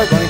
right, buddy.